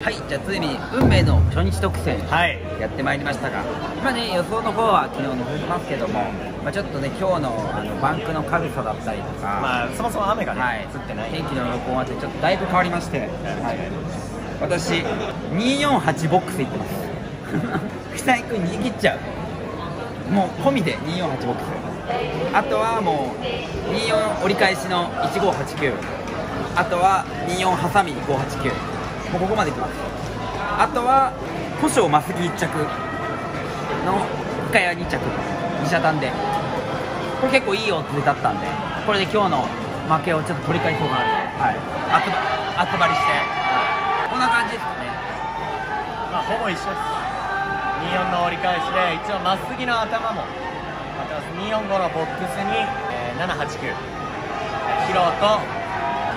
はい、じゃあついに運命の初日特選はい。やってまいりましたが、今ね予想の方は昨日載せてますけども、まあ、ちょっとね今日のあのバンクの軽さだったりとか、まあそもそも雨がね、はい、降ってない。天気の録音あってちょっとだいぶ変わりまして、はい、私248ボックスいってます。北井君逃げちゃう。もう込みで248ボックス。あとはもう24折り返しの1589あとは24ハサミ589もうここまでいきます。あとは古生マスギ1着の深谷2着2社単で。これ結構いいオッズだったんでこれで今日の負けをちょっと取り返そうかなと、はい、集ま集まりして。こんな感じですかね。まあほぼ一緒です。24の折り返しで一応まっすぐの頭も当てます245のボックスに、えー、789ヒロと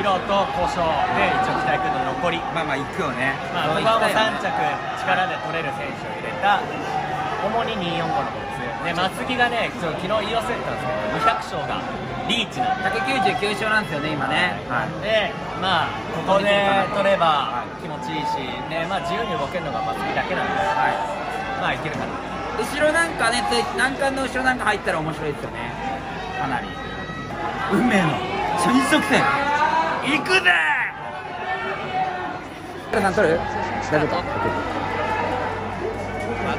ヒロと交渉で一応北井君の残り。まあまあ行くよね。まあ、そうここはもう3行きたいよ。ね着力で取れる選手を入れた。主に245のボックス。で松木がね昨日言い忘れてたんですけど200勝がリーチなんで199勝なんですよね今ね、はい。でまあここで取れば気持ちいいし、ねまあ、自由に動けるのが松木だけなんで、まあいけるかな。後ろなんかねつ難関の後ろなんか入ったら面白いですよね。かなり。運命の。初日特選行くぜ！さん取る？大丈夫かま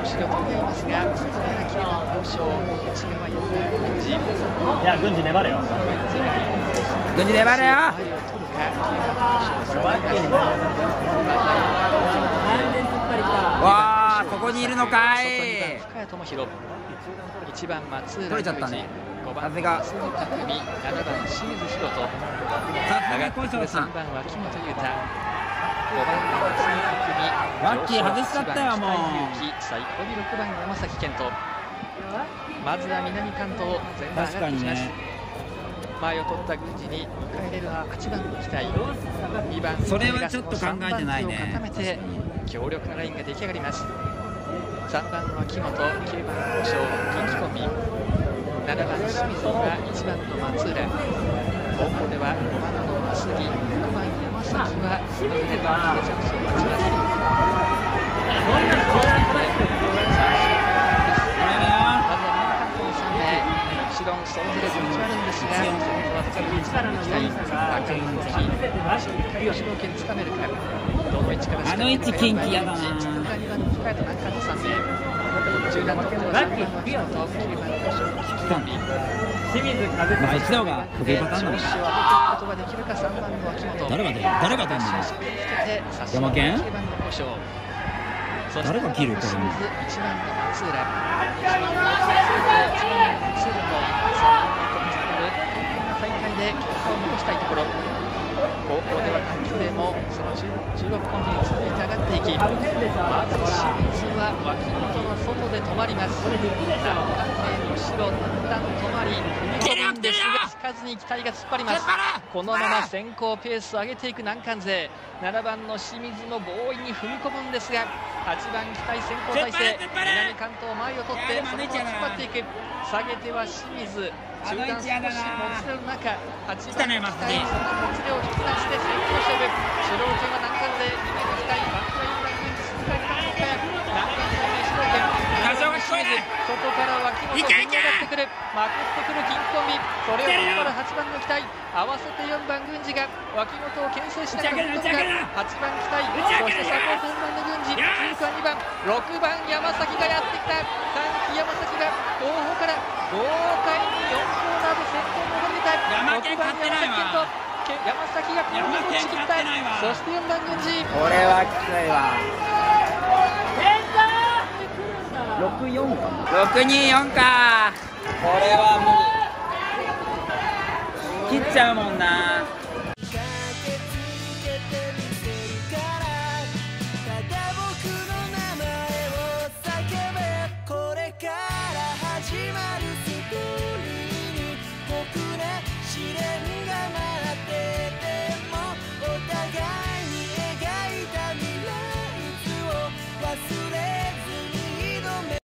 の資料を見ていますが、そこから決めた交渉、内側よく軍事、いや軍事粘れよ。軍事粘れよ！わあここにいるのかい。外には深谷智弘、1番松浦取れちゃったね。5番風が。松野匠、7番清水宏斗、さすが長久手小翔さん。3番脇本裕太、5番松野匠、ワッキー外しちゃった。よもう最後に6番山崎健人、まずは南関東前半上がってきます。前を取った軍事に迎え入れるのは8番の期待2番それはちょっと考えてないね。3番手を固めて強力なラインが出来上がります。3番の秋元9番の交渉近畿コンビ7番清水が1番の松浦。後方では5番の増木。6番山崎はそれぞれバンクで着想を待ちます赤い動きしっかり主導権つかめるかあの位置近畿やなまあ一度が得意パターンなのか誰が出る誰が出んの山県誰が切るこれ1番の松浦で結果を残したいところ。高校では卓球でもその中国コンビに続いて上がっていきまず清水は脇本の外で止まります。南関係の後ろだんだん止まり踏み込むんですがかずに期待が突っ張ります。このまま先行ペースを上げていく南関勢。7番の清水も強引に踏み込むんですが8番期待先行体制南関東前を取ってそのまま突っ張っていく。下げては清水。中段少しもつれる中。8番期待そのもつれを引き出して先行勝負。主導権は南関勢。2番期待バンクラインランク鈴鹿南関勢主導権外から脇本踏み上がってくるそれを引っ張る8番の期待合わせて4番軍事が脇本を牽制しながら飛び込むが8番期待そしてサポート4番の軍事続くは2番6番山崎がやってきた3期山崎が後方から豪快に4コーナーで先頭のりたい。山県6番勝ってないわ。山崎がこのまま打ち切ったそして4番軍事これはきついわ。624か。624か。これは無理切っちゃうもんな。